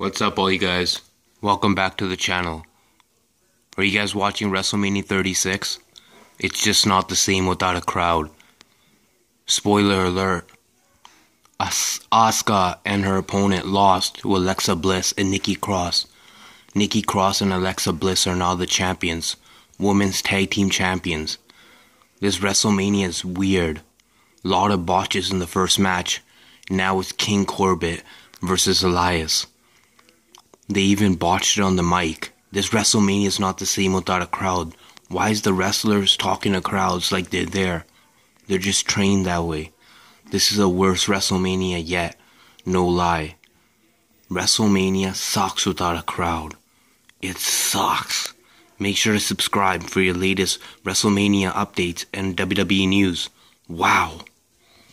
What's up, all you guys? Welcome back to the channel. Are you guys watching WrestleMania 36? It's just not the same without a crowd. Spoiler alert. As- Asuka and her opponent lost to Alexa Bliss and Nikki Cross. Nikki Cross and Alexa Bliss are now the champions, women's tag team champions. This WrestleMania is weird. Lot of botches in the first match. Now it's King Corbin versus Elias. They even botched it on the mic. This WrestleMania is not the same without a crowd. Why is the wrestlers talking to crowds like they're there? They're just trained that way. This is the worst WrestleMania yet. No lie. WrestleMania sucks without a crowd. It sucks. Make sure to subscribe for your latest WrestleMania updates and WWE news. Wow.